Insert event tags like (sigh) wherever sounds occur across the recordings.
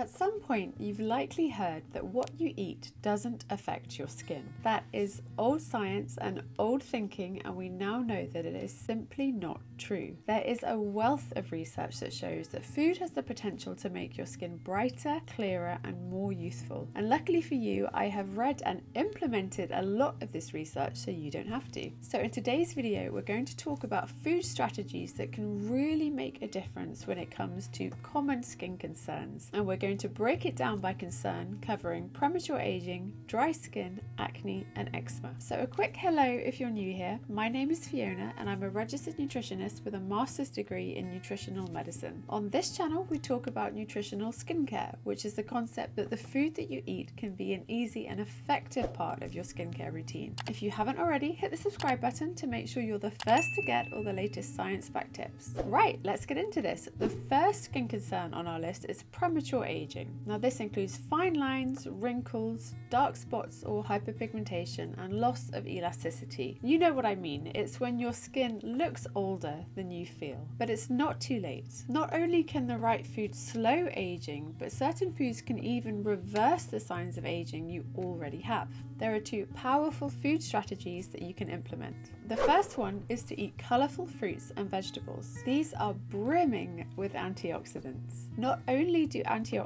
At some point, you've likely heard that what you eat doesn't affect your skin. That is old science and old thinking, and we now know that it is simply not true. There is a wealth of research that shows that food has the potential to make your skin brighter, clearer, and more youthful. And luckily for you, I have read and implemented a lot of this research so you don't have to. So, in today's video, we're going to talk about food strategies that can really make a difference when it comes to common skin concerns. And we're going to break it down by concern, covering premature aging, dry skin, acne, and eczema. So, a quick hello if you're new here. My name is Fiona, and I'm a registered nutritionist with a master's degree in nutritional medicine. On this channel, we talk about nutritional skincare, which is the concept that the food that you eat can be an easy and effective part of your skincare routine. If you haven't already, hit the subscribe button to make sure you're the first to get all the latest science backed tips. Right, let's get into this. The first skin concern on our list is premature aging. Now, this includes fine lines, wrinkles, dark spots or hyperpigmentation, and loss of elasticity. You know what I mean, it's when your skin looks older than you feel. But it's not too late. Not only can the right food slow aging, but certain foods can even reverse the signs of aging you already have. There are two powerful food strategies that you can implement. The first one is to eat colourful fruits and vegetables. These are brimming with antioxidants. Not only do antioxidants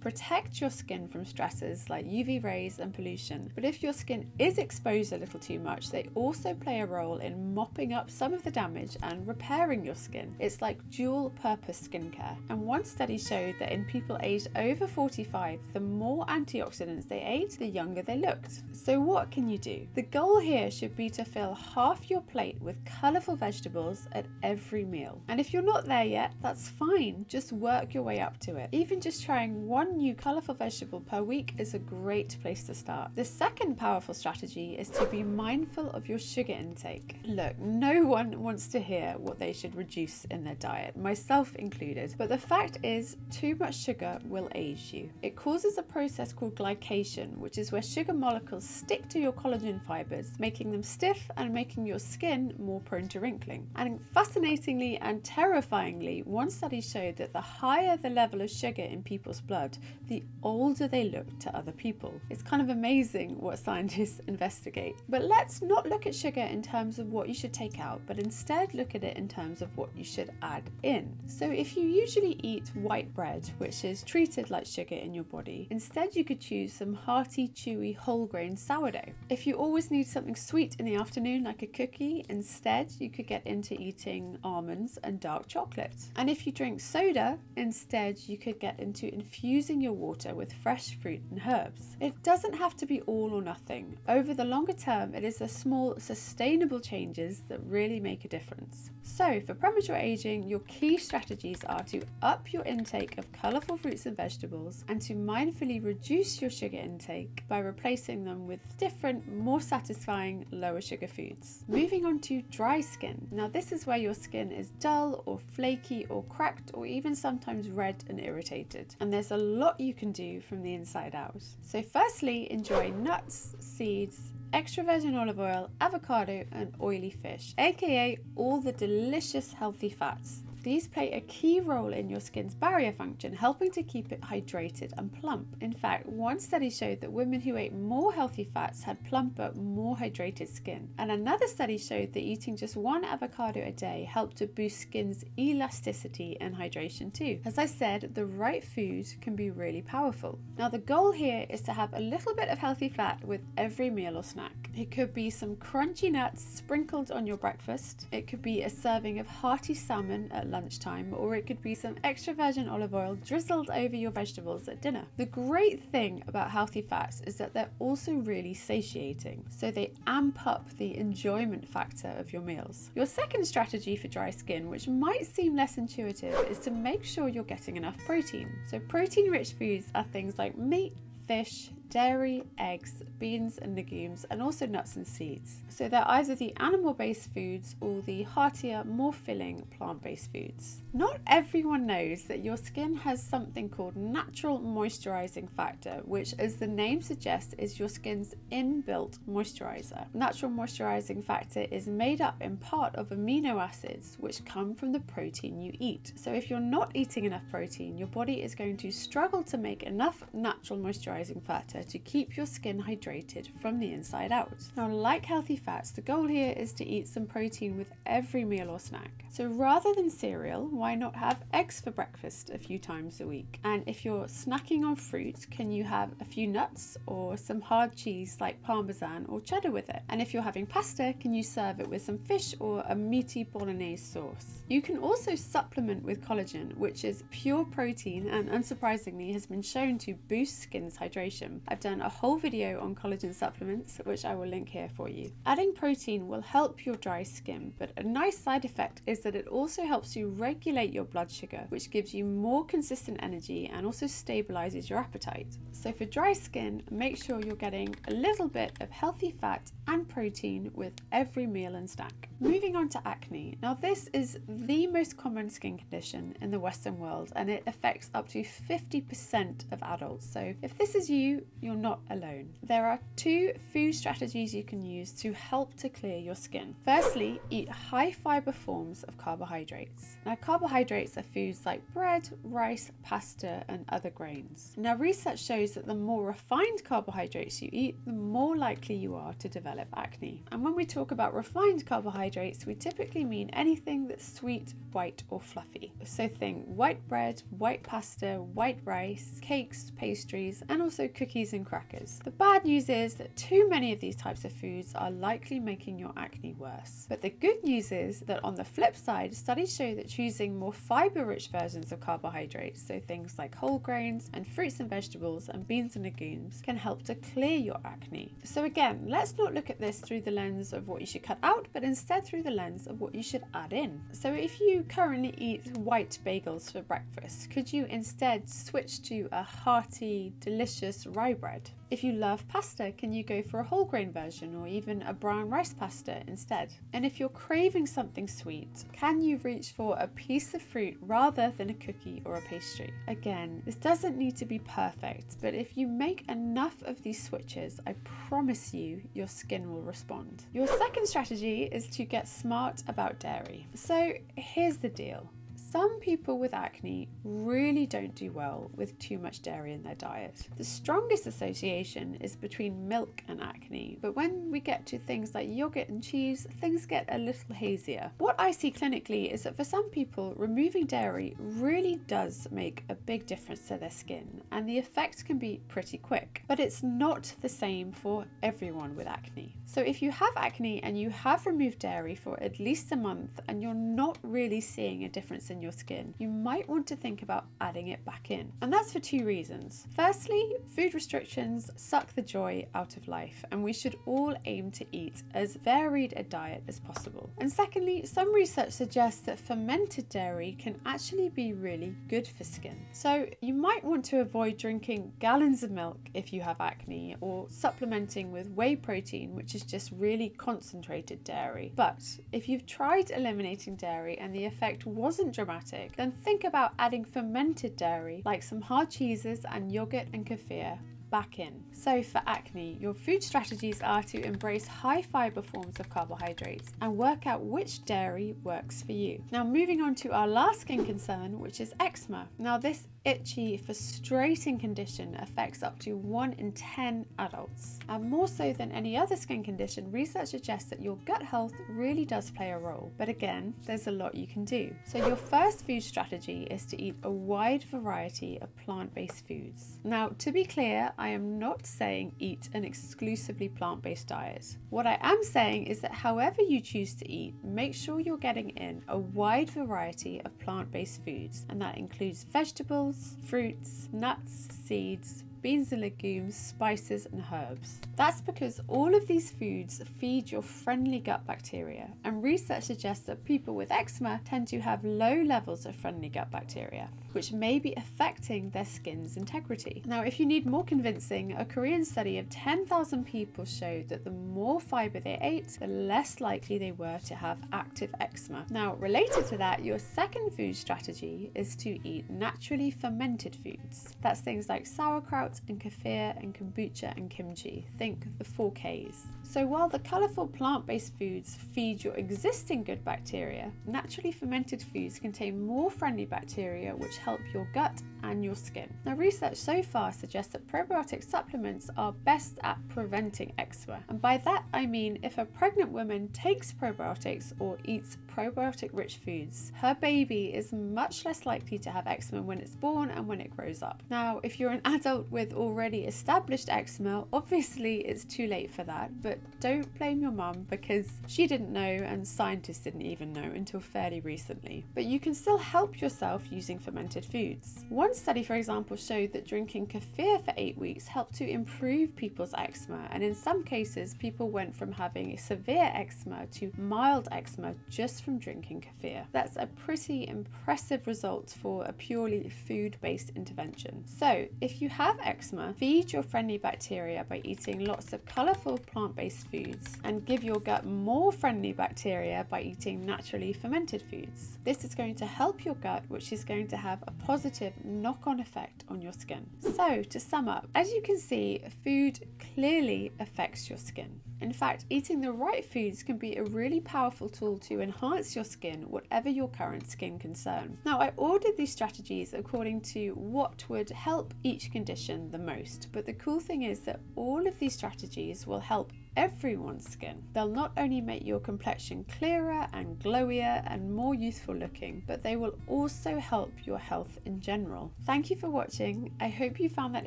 protect your skin from stresses like UV rays and pollution, but if your skin is exposed a little too much, they also play a role in mopping up some of the damage and repairing your skin. It's like dual purpose skincare. And one study showed that in people aged over 45, the more antioxidants they ate, the younger they looked. So, what can you do? The goal here should be to fill half your plate with colourful vegetables at every meal. And if you're not there yet, that's fine, just work your way up to it. Even just trying one new colourful vegetable per week is a great place to start. The second powerful strategy is to be mindful of your sugar intake. Look, no one wants to hear what they should reduce in their diet, myself included, but the fact is, too much sugar will age you. It causes a process called glycation, which is where sugar molecules stick to your collagen fibers, making them stiff and making your skin more prone to wrinkling. And fascinatingly and terrifyingly, one study showed that the higher the level of sugar in people's blood, the older they look to other people. It's kind of amazing what scientists (laughs) investigate. But let's not look at sugar in terms of what you should take out, but instead look at it in terms of what you should add in. So if you usually eat white bread, which is treated like sugar in your body, instead you could choose some hearty, chewy, whole grain sourdough. If you always need something sweet in the afternoon, like a cookie, instead you could get into eating almonds and dark chocolate. And if you drink soda, instead you could get into infusing your water with fresh fruit and herbs. It doesn't have to be all or nothing. Over the longer term, it is the small, sustainable changes that really make a difference. So, for premature aging, your key strategies are to up your intake of colourful fruits and vegetables and to mindfully reduce your sugar intake by replacing them with different, more satisfying, lower sugar foods. Moving on to dry skin. Now, this is where your skin is dull or flaky or cracked or even sometimes red and irritated. And there's a lot you can do from the inside out. So, firstly, enjoy nuts, seeds, extra virgin olive oil, avocado, and oily fish, aka all the delicious healthy fats. These play a key role in your skin's barrier function, helping to keep it hydrated and plump. In fact, one study showed that women who ate more healthy fats had plumper, more hydrated skin. And another study showed that eating just one avocado a day helped to boost skin's elasticity and hydration too. As I said, the right food can be really powerful. Now, the goal here is to have a little bit of healthy fat with every meal or snack. It could be some crunchy nuts sprinkled on your breakfast, it could be a serving of hearty salmon at lunchtime, or it could be some extra virgin olive oil drizzled over your vegetables at dinner. The great thing about healthy fats is that they're also really satiating, so they amp up the enjoyment factor of your meals. Your second strategy for dry skin, which might seem less intuitive, is to make sure you're getting enough protein. So, protein rich foods are things like meat, fish, dairy, eggs, beans, and legumes, and also nuts and seeds. So they're either the animal based foods or the heartier, more filling plant based foods. Not everyone knows that your skin has something called natural moisturizing factor, which, as the name suggests, is your skin's inbuilt moisturizer. Natural moisturizing factor is made up in part of amino acids, which come from the protein you eat. So if you're not eating enough protein, your body is going to struggle to make enough natural moisturizing factor to keep your skin hydrated from the inside out. Now, like healthy fats, the goal here is to eat some protein with every meal or snack. So rather than cereal, why not have eggs for breakfast a few times a week? And if you're snacking on fruit, can you have a few nuts or some hard cheese like parmesan or cheddar with it? And if you're having pasta, can you serve it with some fish or a meaty bolognese sauce? You can also supplement with collagen, which is pure protein and unsurprisingly has been shown to boost skin's hydration. I've done a whole video on collagen supplements, which I will link here for you. Adding protein will help your dry skin, but a nice side effect is that it also helps you regulate your blood sugar, which gives you more consistent energy and also stabilizes your appetite. So for dry skin, make sure you're getting a little bit of healthy fat and protein with every meal and snack. Moving on to acne. Now, this is the most common skin condition in the Western world and it affects up to 50% of adults. So, if this is you, you're not alone. There are two food strategies you can use to help to clear your skin. Firstly, eat high fiber forms of carbohydrates. Now, carbohydrates are foods like bread, rice, pasta, and other grains. Now, research shows that the more refined carbohydrates you eat, the more likely you are to develop acne. And when we talk about refined carbohydrates, we typically mean anything that's sweet, white, or fluffy. So think white bread, white pasta, white rice, cakes, pastries, and also cookies and crackers. The bad news is that too many of these types of foods are likely making your acne worse. But the good news is that on the flip side, studies show that choosing more fiber rich versions of carbohydrates, so things like whole grains and fruits and vegetables and beans and legumes, can help to clear your acne. So again, let's not look at this through the lens of what you should cut out, but instead through the lens of what you should add in. So if you currently eat white bagels for breakfast, could you instead switch to a hearty, delicious rye bread? If you love pasta, can you go for a whole grain version or even a brown rice pasta instead? And if you're craving something sweet, can you reach for a piece of fruit rather than a cookie or a pastry? Again, this doesn't need to be perfect, but if you make enough of these switches, I promise you your skin will respond. Your second strategy is to get smart about dairy. So here's the deal. Some people with acne really don't do well with too much dairy in their diet. The strongest association is between milk and acne, but when we get to things like yogurt and cheese, things get a little hazier. What I see clinically is that for some people, removing dairy really does make a big difference to their skin, and the effect can be pretty quick. But it's not the same for everyone with acne. So if you have acne and you have removed dairy for at least a month and you're not really seeing a difference in your skin, you might want to think about adding it back in. And that's for two reasons. Firstly, food restrictions suck the joy out of life, and we should all aim to eat as varied a diet as possible. And secondly, some research suggests that fermented dairy can actually be really good for skin. So you might want to avoid drinking gallons of milk if you have acne, or supplementing with whey protein, which is just really concentrated dairy. But if you've tried eliminating dairy and the effect wasn't dramatic, dramatic, then think about adding fermented dairy like some hard cheeses and yogurt and kefir back in. So, for acne, your food strategies are to embrace high fiber forms of carbohydrates and work out which dairy works for you. Now, moving on to our last skin concern, which is eczema. Now, this itchy, frustrating condition affects up to 1 in 10 adults. And more so than any other skin condition, research suggests that your gut health really does play a role. But again, there's a lot you can do. So, your first food strategy is to eat a wide variety of plant based foods. Now, to be clear, I am not saying eat an exclusively plant based diet. What I am saying is that however you choose to eat, make sure you're getting in a wide variety of plant based foods, and that includes vegetables, fruits, nuts, seeds, beans and legumes, spices, and herbs. That's because all of these foods feed your friendly gut bacteria, and research suggests that people with eczema tend to have low levels of friendly gut bacteria. Which may be affecting their skin's integrity. Now, if you need more convincing, a Korean study of 10,000 people showed that the more fiber they ate, the less likely they were to have active eczema. Now, related to that, your second food strategy is to eat naturally fermented foods. That's things like sauerkraut and kefir and kombucha and kimchi. Think the 4Ks. So while the colourful plant-based foods feed your existing good bacteria, naturally fermented foods contain more friendly bacteria which help your gut and your skin. Now research so far suggests that probiotic supplements are best at preventing eczema. And by that I mean if a pregnant woman takes probiotics or eats probiotic rich foods, her baby is much less likely to have eczema when it's born and when it grows up. Now, if you're an adult with already established eczema, obviously it's too late for that, but don't blame your mum because she didn't know and scientists didn't even know until fairly recently. But you can still help yourself using fermented foods. One study, for example, showed that drinking kefir for eight weeks helped to improve people's eczema, and in some cases, people went from having a severe eczema to mild eczema just from drinking kefir. That's a pretty impressive result for a purely food based intervention. So, if you have eczema, feed your friendly bacteria by eating lots of colourful plant based foods and give your gut more friendly bacteria by eating naturally fermented foods. This is going to help your gut, which is going to have a positive knock on effect on your skin. So, to sum up, as you can see, food clearly affects your skin. In fact, eating the right foods can be a really powerful tool to enhance your skin, whatever your current skin concern. Now, I ordered these strategies according to what would help each condition the most, but the cool thing is that all of these strategies will help everyone's skin. They'll not only make your complexion clearer and glowier and more youthful looking, but they will also help your health in general. Thank you for watching. I hope you found that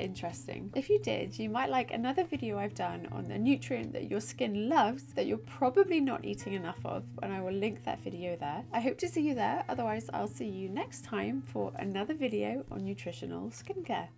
interesting. If you did, you might like another video I've done on the nutrient that your skin loves that you're probably not eating enough of, and I will link that video there. I hope to see you there. Otherwise, I'll see you next time for another video on nutritional skincare.